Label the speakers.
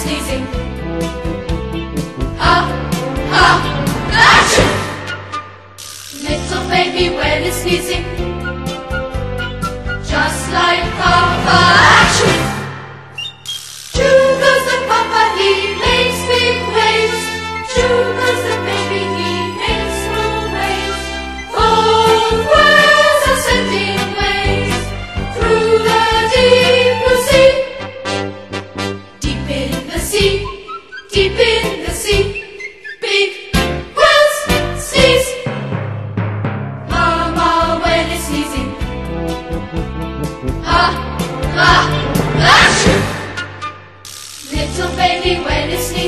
Speaker 1: sneezing. Ah, ah, achoo! Little baby when is sneezing. Just like Papa, achoo! deep in the sea, big whales sneeze. Mama, sneezing. Little baby, when it's.